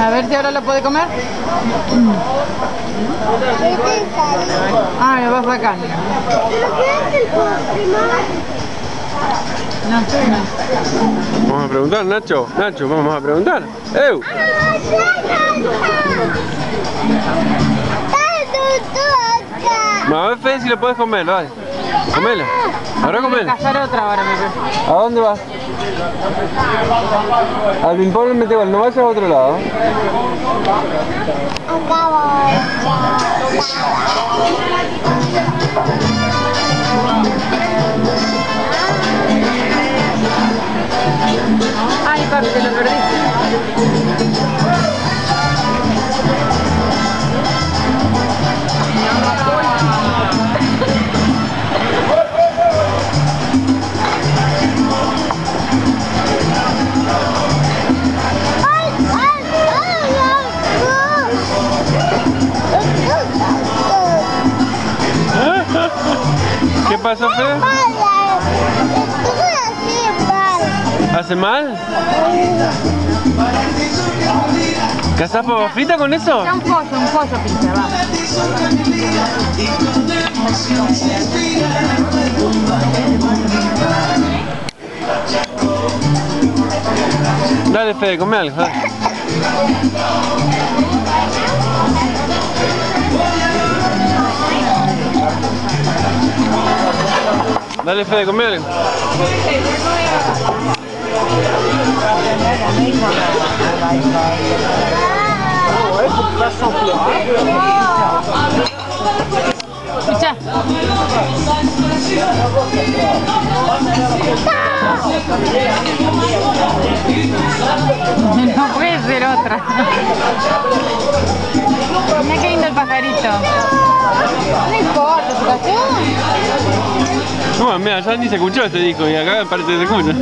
A ver si ahora lo puede comer. Este. Ah, lo vas sacando. ¿Pero qué es el postre, mamá? No no. Vamos a preguntar, Nacho. Nacho, vamos a preguntar. ¡Ah, ya A ver, si lo puedes comer, dale. Comela. Ahora Voy a comela. cazar otra ahora, me. ¿A dónde vas? Al ping-pong Meteor, no vayas a otro lado. Ay, papi, te lo perdiste. ¿Qué pasó, Fede? ¿Hace mal? ¿Cazás papa frita con eso? Un pollo, un pollo pincha, va. Dale, Fede, come algo. Dale. Fede, come algo. Escucha. No puede ser otra. Mira qué lindo el pajarito. No importa, ¿se cayó? No, mira, ya ni se escuchó este disco y acá parece que se escucha.